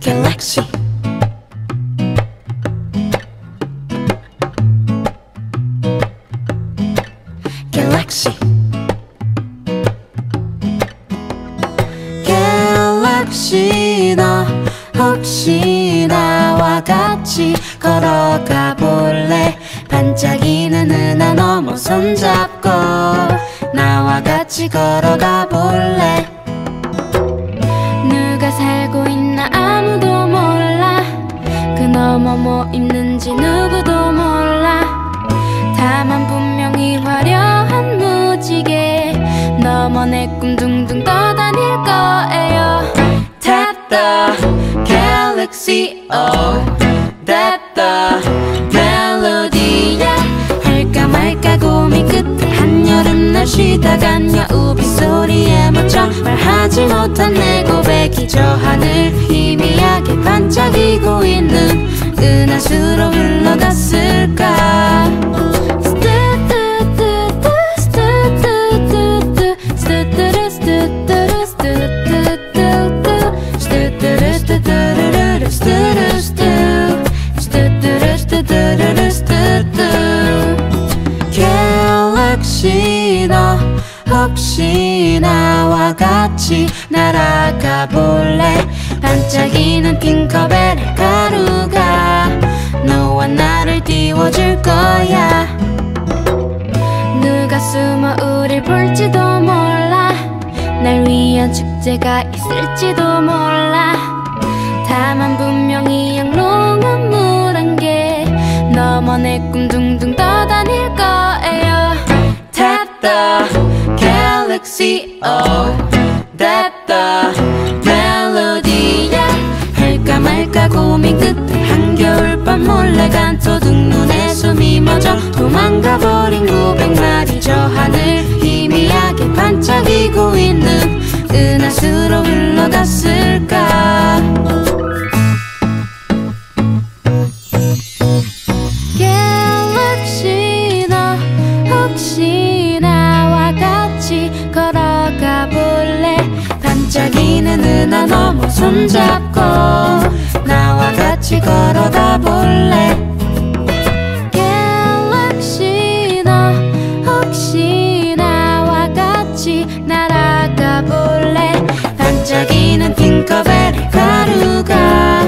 Galaxy Galaxy Galaxy 너 혹시 나와 같이 걸어가 볼래? 반짝이는 은하 넘어 손잡고 나와 같이 걸어가 볼래 그 너머 뭐 누구도 몰라. 다만 분명히 화려한 무지개. 너머 내꿈 둥둥 떠다닐 거예요. Tap the galaxy oh. That the 멜로디야. 할까 말까 고민 끝에 한여름 날 쉬다간 여우비 소리에 멈춰 말하지 고백 이 저 하늘 희미하게 반짝이고 있는 은하수로 흘러갔을까 스뚜뚜뚜뚜, 스뚜뚜뚜뚜, 스뚜뚜루, 스뚜뚜루, 스뚜뚜뚜뚜, 스뚜뚜루, 스뚜뚜루루루, 스뚜루, 스뚜, 스뚜뚜루, 스뚜뚜루루, 스뚜뚜. 갤럭시 너 혹시 나와 같이 날아가 볼래? 반짝이는 핑커벨의 가루가 너와 나를 띄워줄 거야. 누가 숨어 우릴 볼지도 몰라. 날 위한 축제가 있을지도 몰라. 다만 분명히 영롱한 물한개 너머 내꿈둥 oh 멜로디야 할까 말까 고민 끝에 한겨울밤 몰래 간토둑 눈에 숨이 손잡고 나와 같이 걸어가 볼래? 갤럭시 너 혹시 나와 같이 날아가 볼래? 반짝이는 핑커벨의 가루가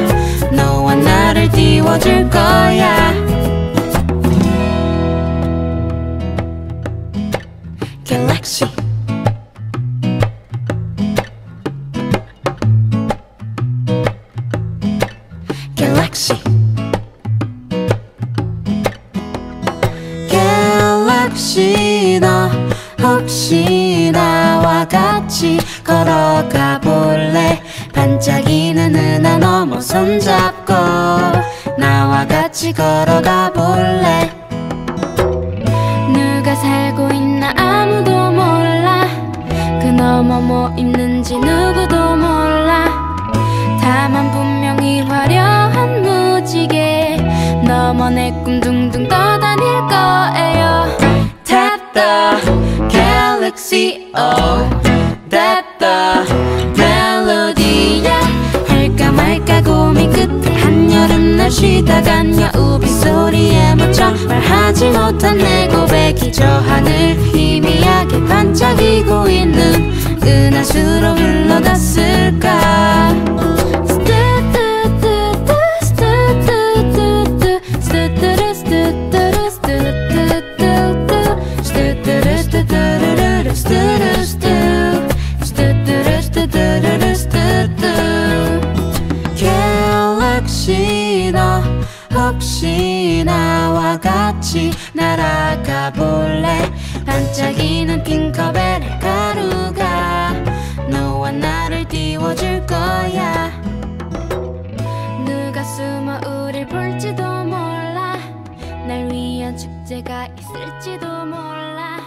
너와 나를 띄워줄 거야 Galaxy 너 혹시 나와 같이 걸어가 볼래? 반짝이는 은하 넘어 손잡고 나와 같이 걸어가 볼래? 누가 살고 있나 아무도 몰라. 그 너머 뭐 있는지 누구도 몰라. 다만 분명히 화려한 무지개. 너머 내 꿈 둥둥 떠다닐 거예요 the galaxy oh That the 멜로디야 할까 말까 고민 끝에 한여름 날 쉬다간 여우비 소리에 멈춰 말하지 못한 내 고백이 저 하늘 희미하게 반짝이고 있는 은하수로 흘러갔을 갤럭시 너 혹시 나와 같이 날아가 볼래? 반짝이는 핑커벨의 가루가 너와 나를 띄워줄 거야. 누가 숨어 우릴 볼지도 몰라. 날 위한 축제가 있을지도 몰라